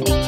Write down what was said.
Bye.